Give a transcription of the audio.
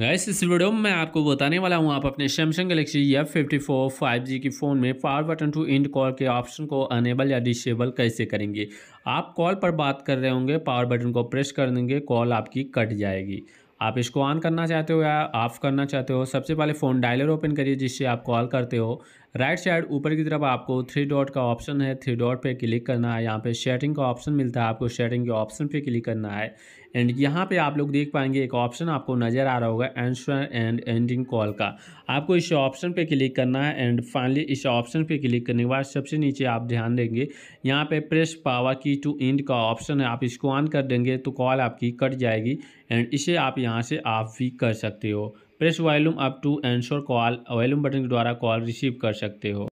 Gas इस video में मैं आपको बताने वाला हूँ, आप अपने Samsung Galaxy F fifty four five G की फ़ोन में power button to end call के ऑप्शन को अनेबल या डिसेबल कैसे करेंगे? आप कॉल पर बात कर रहे होंगे पावर बटन को प्रेस कर देंगे कॉल आपकी कट जाएगी। आप इसको ऑन करना चाहते हो या ऑफ़ करना चाहते हो, सबसे पहले फ़ोन डायलर ओपन करिए जिससे आप कॉल करते हो। राइट साइड ऊपर की तरफ़ आपको थ्री डॉट का ऑप्शन है। थ्री डॉट पे क्लिक करना है। यहाँ पे सेटिंग का ऑप्शन मिलता है। आपको सेटिंग के ऑप्शन पे क्लिक करना है। एंड यहाँ पे आप लोग देख पाएँगे एक ऑप्शन आपको नज़र आ रहा होगा आंसर एंड एंडिंग कॉल का। आपको इस ऑप्शन पे क्लिक करना है। एंड फाइनली इस ऑप्शन पे क्लिक करने के बाद सबसे नीचे आप ध्यान देंगे, यहाँ पे press power key to end का ऑप्शन है। आप इसको ऑन कर देंगे तो कॉल आपकी कट जाएगी। एंड इसे आप यहाँ से ऑफ़ भी कर सकते हो। Press volume up to answer call volume button के द्वारा कॉल रिसीव कर सकते हो।